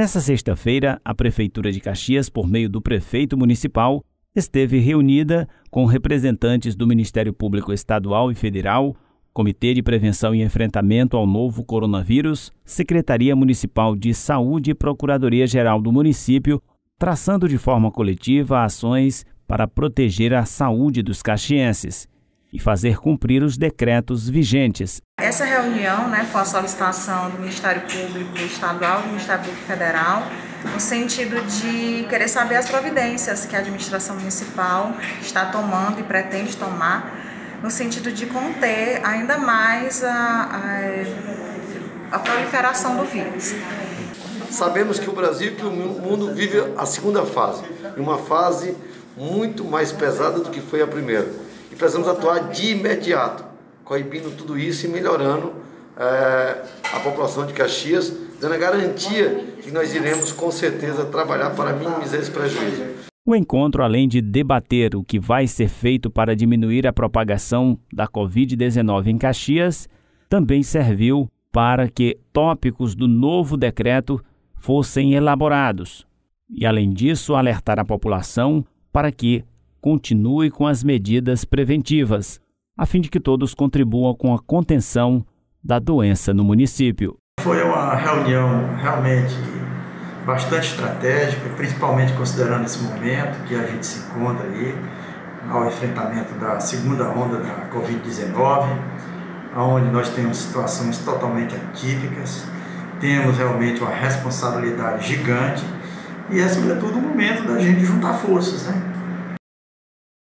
Nessa sexta-feira, a Prefeitura de Caxias, por meio do prefeito municipal, esteve reunida com representantes do Ministério Público Estadual e Federal, Comitê de Prevenção e Enfrentamento ao Novo Coronavírus, Secretaria Municipal de Saúde e Procuradoria-Geral do município, traçando de forma coletiva ações para proteger a saúde dos caxienses e fazer cumprir os decretos vigentes. Essa reunião né, foi a solicitação do Ministério Público Estadual e do Ministério Público Federal, no sentido de querer saber as providências que a administração municipal está tomando e pretende tomar, no sentido de conter ainda mais a, a, a proliferação do vírus. Sabemos que o Brasil e o mundo vive a segunda fase, uma fase muito mais pesada do que foi a primeira e precisamos atuar de imediato, coibindo tudo isso e melhorando é, a população de Caxias, dando a garantia que nós iremos com certeza trabalhar para minimizar esse prejuízo. O encontro, além de debater o que vai ser feito para diminuir a propagação da Covid-19 em Caxias, também serviu para que tópicos do novo decreto fossem elaborados. E, além disso, alertar a população para que continue com as medidas preventivas, a fim de que todos contribuam com a contenção da doença no município. Foi uma reunião realmente bastante estratégica, principalmente considerando esse momento que a gente se encontra aí ao enfrentamento da segunda onda da Covid-19, onde nós temos situações totalmente atípicas, temos realmente uma responsabilidade gigante e é, sobretudo, o momento da gente juntar forças, né?